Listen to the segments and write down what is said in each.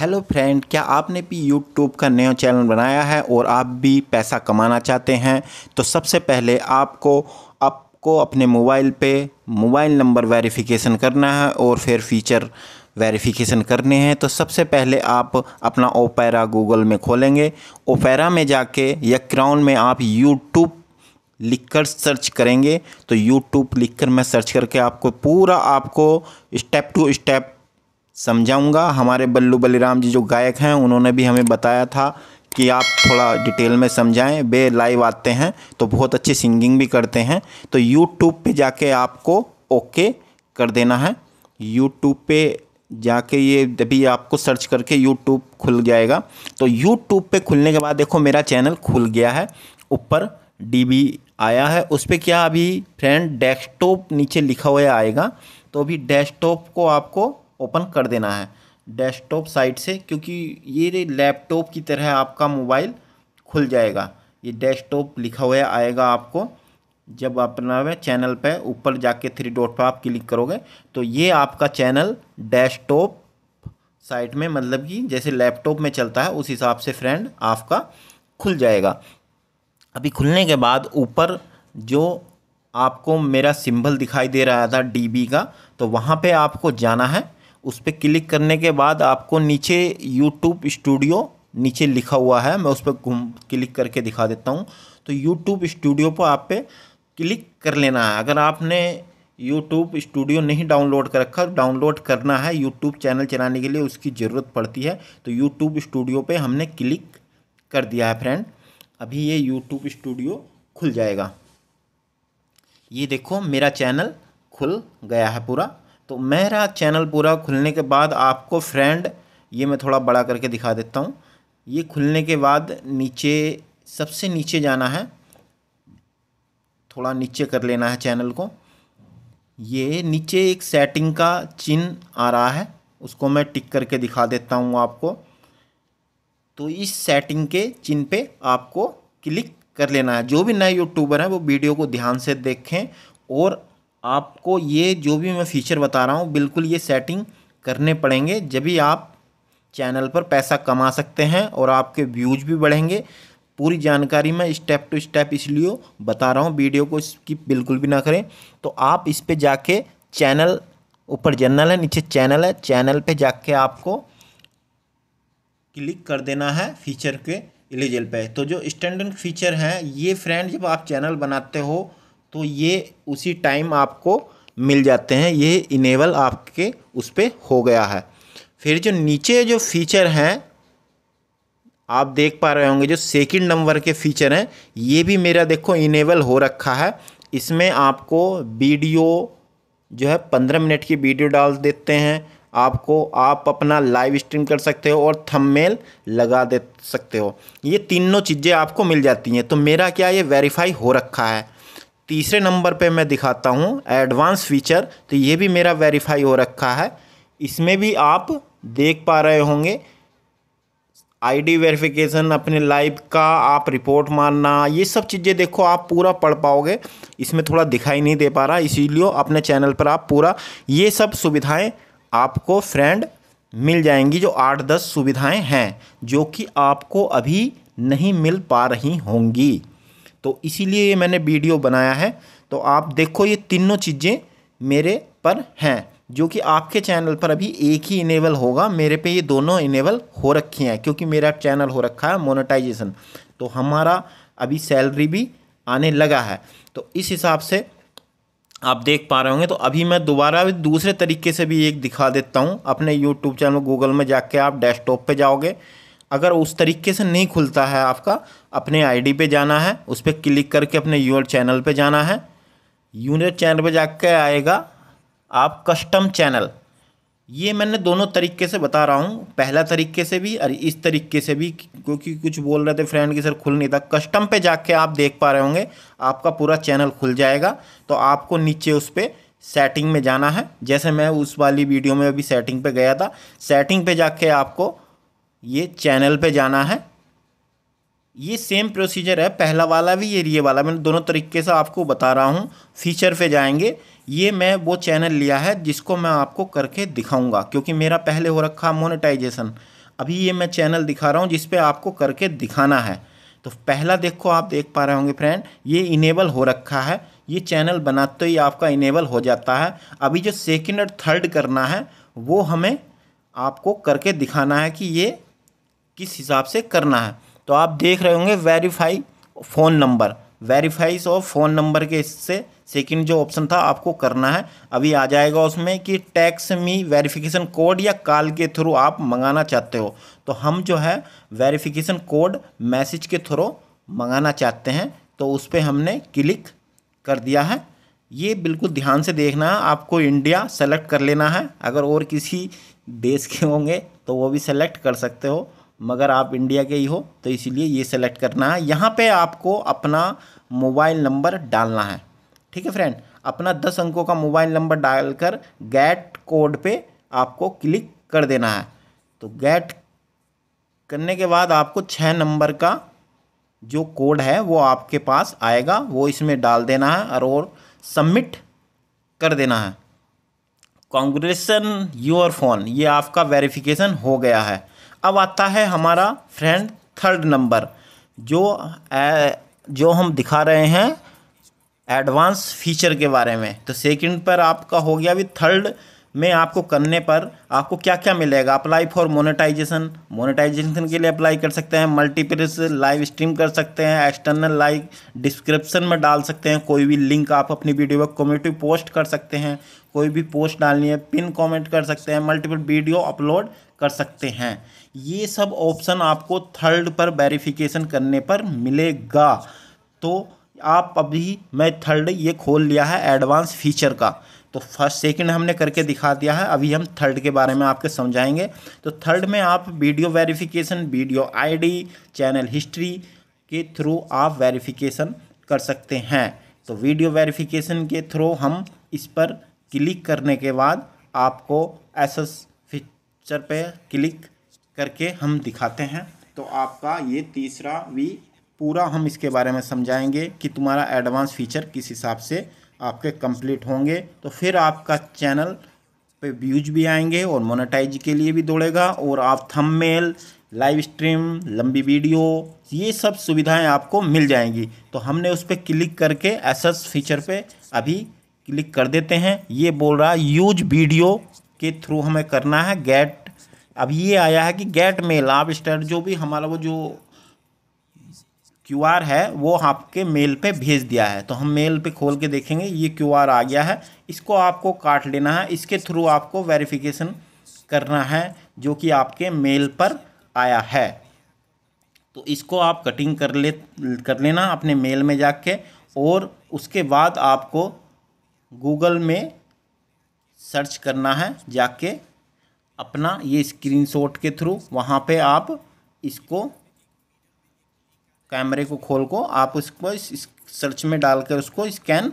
Hello friend क्या आपने भी यूट्यूब का नया चैनल बनाया है और आप भी पैसा कमाना चाहते हैं? तो सबसे पहले आपको आपको अपने मोबाइल पे मोबाइल नंबर वेरिफिकेशन करना है और फिर फीचर वेरिफिकेशन करने हैं। तो सबसे पहले आप अपना ओपेरा गूगल में खोलेंगे। ओपेरा में जाके या क्राउन में आप यूट्यूब लिखकर सर्च करेंगे। तो यूट्यूब लिखकर मैं सर्च करके आपको पूरा आपको स्टेप टू स्टेप समझाऊँगा। हमारे बल्लू बलिराम जी जो गायक हैं, उन्होंने भी हमें बताया था कि आप थोड़ा डिटेल में समझाएँ। वे लाइव आते हैं तो बहुत अच्छी सिंगिंग भी करते हैं। तो यूट्यूब पे जाके आपको ओके कर देना है। यूट्यूब पे जाके ये अभी आपको सर्च करके यूट्यूब खुल जाएगा। तो यूट्यूब पे खुलने के बाद देखो, मेरा चैनल खुल गया है। ऊपर डीबी आया है। उस पर क्या अभी फ्रेंड डेस्कटॉप नीचे लिखा हुआ आएगा। तो अभी डेस्कटॉप को आपको ओपन कर देना है डेस्कटॉप साइट से, क्योंकि ये लैपटॉप की तरह आपका मोबाइल खुल जाएगा। ये डेस्कटॉप लिखा हुआ आएगा आपको जब अपना चैनल पे ऊपर जाके थ्री डॉट पर आप क्लिक करोगे तो ये आपका चैनल डेस्कटॉप साइट में मतलब कि जैसे लैपटॉप में चलता है, उस हिसाब से फ्रेंड आपका खुल जाएगा। अभी खुलने के बाद ऊपर जो आपको मेरा सिंबल दिखाई दे रहा था डीबी का तो वहाँ पे आपको जाना है। उस पर क्लिक करने के बाद आपको नीचे यूट्यूब स्टूडियो नीचे लिखा हुआ है, मैं उस पर घूम, क्लिक करके दिखा देता हूँ। तो यूट्यूब स्टूडियो पर आप पे क्लिक कर लेना है। अगर आपने यूट्यूब स्टूडियो नहीं डाउनलोड कर रखा, डाउनलोड करना है यूट्यूब चैनल चलाने के लिए, उसकी ज़रूरत पड़ती है तो यूट्यूब स्टूडियो पे हमने क्लिक कर दिया है फ्रेंड। अभी ये यूट्यूब स्टूडियो खुल जाएगा। ये देखो, मेरा चैनल खुल गया है पूरा। तो मेरा चैनल पूरा खुलने के बाद आपको फ्रेंड ये मैं थोड़ा बड़ा करके दिखा देता हूँ। ये खुलने के बाद नीचे, सबसे नीचे जाना है। थोड़ा नीचे कर लेना है चैनल को। ये नीचे एक सेटिंग का चिन्ह आ रहा है, उसको मैं टिक करके दिखा देता हूँ आपको। तो इस सेटिंग के चिन्ह पे आपको क्लिक कर लेना है। जो भी नए यूट्यूबर हैं, वो वीडियो को ध्यान से देखें और आपको ये जो भी मैं फ़ीचर बता रहा हूँ, बिल्कुल ये सेटिंग करने पड़ेंगे। जब भी आप चैनल पर पैसा कमा सकते हैं और आपके व्यूज़ भी बढ़ेंगे, पूरी जानकारी मैं स्टेप टू स्टेप इसलिए बता रहा हूँ वीडियो को स्किप बिल्कुल भी ना करें। तो आप इस पर जाके चैनल ऊपर जनरल है, नीचे चैनल है चैनल पे जाके आपको क्लिक कर देना है फीचर के एलिजिबल पे। तो जो स्टैंडर्ड फीचर हैं, ये फ्रेंड जब आप चैनल बनाते हो तो ये उसी टाइम आपको मिल जाते हैं। ये इनेबल आपके उस पर हो गया है। फिर जो नीचे जो फीचर हैं, आप देख पा रहे होंगे, जो सेकंड नंबर के फीचर हैं, ये भी मेरा देखो इनेबल हो रखा है। इसमें आपको वीडियो जो है, पंद्रह मिनट की वीडियो डाल देते हैं। आपको आप अपना लाइव स्ट्रीम कर सकते हो और थंबनेल लगा दे सकते हो। ये तीनों चीज़ें आपको मिल जाती हैं। तो मेरा क्या, ये वेरीफाई हो रखा है। तीसरे नंबर पे मैं दिखाता हूँ एडवांस फीचर तो ये भी मेरा वेरीफाई हो रखा है। इसमें भी आप देख पा रहे होंगे आईडी वेरिफिकेशन अपने लाइव का, आप रिपोर्ट मारना ये सब चीज़ें देखो, आप पूरा पढ़ पाओगे। इसमें थोड़ा दिखाई नहीं दे पा रहा, इसीलिए अपने चैनल पर आप पूरा, ये सब सुविधाएँ आपको फ्रेंड मिल जाएँगी, जो आठ दस सुविधाएँ हैं, जो कि आपको अभी नहीं मिल पा रही होंगी। तो इसीलिए ये मैंने वीडियो बनाया है। तो आप देखो ये तीनों चीज़ें मेरे पर हैं, जो कि आपके चैनल पर अभी एक ही इनेबल होगा। मेरे पे ये दोनों इनेबल हो रखी हैं, क्योंकि मेरा चैनल हो रखा है मोनेटाइजेशन। तो हमारा अभी सैलरी भी आने लगा है। तो इस हिसाब से आप देख पा रहे होंगे। तो अभी मैं दोबारा भी दूसरे तरीके से भी एक दिखा देता हूँ। अपने यूट्यूब चैनल गूगल में जाके आप डेस्कटॉप पे जाओगे। अगर उस तरीके से नहीं खुलता है आपका, अपने आईडी पे जाना है, उस पर क्लिक करके अपने यूर चैनल पे जाना है। यूनिट चैनल पे जाकर आएगा आप कस्टम चैनल ये मैंने दोनों तरीके से बता रहा हूँ। पहला तरीके से भी और इस तरीके से भी, क्योंकि कुछ बोल रहे थे फ्रेंड की सर खुल नहीं था। कस्टम पे जाके आप देख पा रहे होंगे, आपका पूरा चैनल खुल जाएगा। तो आपको नीचे उस पर सेटिंग में जाना है। जैसे मैं उस वाली वीडियो में अभी सेटिंग पे गया था। सेटिंग पे जाके आपको ये चैनल पे जाना है। ये सेम प्रोसीजर है। पहला वाला भी ये ये वाला। मैंने दोनों तरीके से आपको बता रहा हूँ। फीचर पे जाएँगे। ये मैं वो चैनल लिया है जिसको मैं आपको करके दिखाऊँगा। क्योंकि मेरा पहले हो रखा मोनेटाइजेशन अभी ये मैं चैनल दिखा रहा हूँ जिस पे आपको करके दिखाना है। तो पहला देखो, आप देख पा रहे होंगे फ्रेंड ये इनेबल हो रखा है। ये चैनल बनाते ही आपका इनेबल हो जाता है। अभी जो सेकेंड और थर्ड करना है, वो हमें आपको करके दिखाना है कि ये किस हिसाब से करना है। तो आप देख रहे होंगे वेरीफाई फ़ोन नंबर वेरीफाइज और फ़ोन नंबर के इससे सेकंड जो ऑप्शन था आपको करना है। अभी आ जाएगा उसमें कि टैक्स मी वेरिफिकेशन कोड या कॉल के थ्रू आप मंगाना चाहते हो। तो हम जो है वेरिफिकेशन कोड मैसेज के थ्रू मंगाना चाहते हैं। तो उस पर हमने क्लिक कर दिया है। ये बिल्कुल ध्यान से देखना है। आपको इंडिया सेलेक्ट कर लेना है। अगर और किसी देश के होंगे तो वो भी सेलेक्ट कर सकते हो। मगर आप इंडिया के ही हो तो इसीलिए ये सेलेक्ट करना है। यहाँ पे आपको अपना मोबाइल नंबर डालना है। ठीक है फ्रेंड अपना दस अंकों का मोबाइल नंबर डालकर गेट कोड पे आपको क्लिक कर देना है। तो गेट करने के बाद आपको छः नंबर का जो कोड है, वो आपके पास आएगा। वो इसमें डाल देना है और सबमिट कर देना है। कॉन्ग्रेसन योर फ़ोन ये आपका वेरिफिकेशन हो गया है। अब आता है हमारा फ्रेंड थर्ड नंबर जो ए, जो हम दिखा रहे हैं एडवांस फीचर के बारे में। तो सेकंड पर आपका हो गया अभी थर्ड में आपको करने पर आपको क्या क्या मिलेगा? अप्लाई फॉर मोनेटाइजेशन मोनेटाइजेशन के लिए अप्लाई कर सकते हैं मल्टीपल्स लाइव स्ट्रीम कर सकते हैं एक्सटर्नल लाइव डिस्क्रिप्शन में डाल सकते हैं कोई भी लिंक आप अपनी वीडियो पर कम्युनिटी पोस्ट कर सकते हैं कोई भी पोस्ट डालनी है पिन कमेंट कर सकते हैं मल्टीपल वीडियो अपलोड कर सकते हैं। ये सब ऑप्शन आपको थर्ड पर वेरिफिकेशन करने पर मिलेगा। तो आप अभी मैं थर्ड ये खोल लिया है एडवांस फीचर का। तो फ़र्स्ट सेकंड हमने करके दिखा दिया है, अभी हम थर्ड के बारे में आपके समझाएँगे। तो थर्ड में आप video verification video ID channel history के थ्रू आप वेरिफिकेशन कर सकते हैं। तो वीडियो वेरिफिकेशन के थ्रू हम इस पर क्लिक करने के बाद आपको एस फीचर पे क्लिक करके हम दिखाते हैं। तो आपका ये तीसरा भी पूरा हम इसके बारे में समझाएँगे कि तुम्हारा एडवांस फीचर किस हिसाब से आपके कंप्लीट होंगे। तो फिर आपका चैनल पे व्यूज़ भी आएँगे और मोनेटाइज के लिए भी दौड़ेगा और आप थंबनेल लाइव स्ट्रीम लंबी वीडियो ये सब सुविधाएँ आपको मिल जाएँगी। तो हमने उस पर क्लिक करके एस फीचर पे अभी क्लिक कर देते हैं। ये बोल रहा है यूज़ वीडियो के थ्रू हमें करना है गेट अब ये आया है कि गेट मेल आप स्टार्ट जो भी हमारा वो जो क्यू आर है, वो आपके मेल पे भेज दिया है। तो हम मेल पे खोल के देखेंगे, ये क्यू आर आ गया है। इसको आपको काट लेना है। इसके थ्रू आपको वेरिफिकेशन करना है, जो कि आपके मेल पर आया है। तो इसको आप कटिंग कर ले, कर लेना अपने मेल में जाके, और उसके बाद आपको गूगल में सर्च करना है, जाके अपना ये स्क्रीनशॉट के थ्रू वहाँ पे आप इसको कैमरे को खोल को, आप उसको इस सर्च में डालकर उसको स्कैन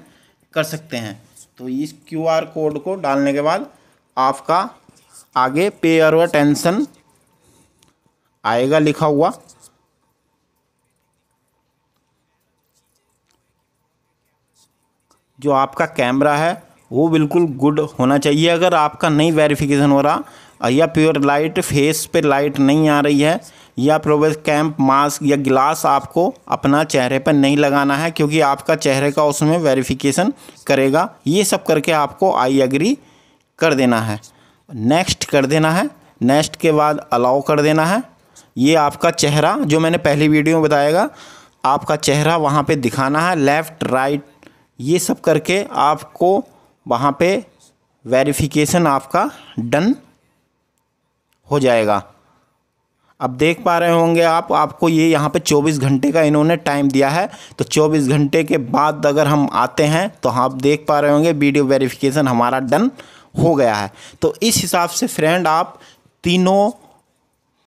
कर सकते हैं। तो इस क्यू आर कोड को डालने के बाद आपका आगे पे और टेंशन आएगा लिखा हुआ। जो आपका कैमरा है, वो बिल्कुल गुड होना चाहिए। अगर आपका नहीं वेरिफिकेशन हो रहा या प्योर लाइट, फेस पे लाइट नहीं आ रही है, या प्रोवेस कैंप, मास्क या गिलास आपको अपना चेहरे पर नहीं लगाना है, क्योंकि आपका चेहरे का उसमें वेरिफिकेशन करेगा। ये सब करके आपको आई एग्री कर देना है। नेक्स्ट कर देना है। नेक्स्ट के बाद अलाउ कर देना है। ये आपका चेहरा, जो मैंने पहली वीडियो में बताएगा आपका चेहरा वहाँ पे दिखाना है, लेफ़्ट, राइट, ये सब करके आपको वहाँ पे वेरिफिकेशन आपका डन हो जाएगा। अब देख पा रहे होंगे आप, आपको ये यहाँ पे 24 घंटे का इन्होंने टाइम दिया है। तो 24 घंटे के बाद अगर हम आते हैं तो आप देख पा रहे होंगे, वीडियो वेरिफिकेशन हमारा डन हो गया है। तो इस हिसाब से फ्रेंड आप तीनों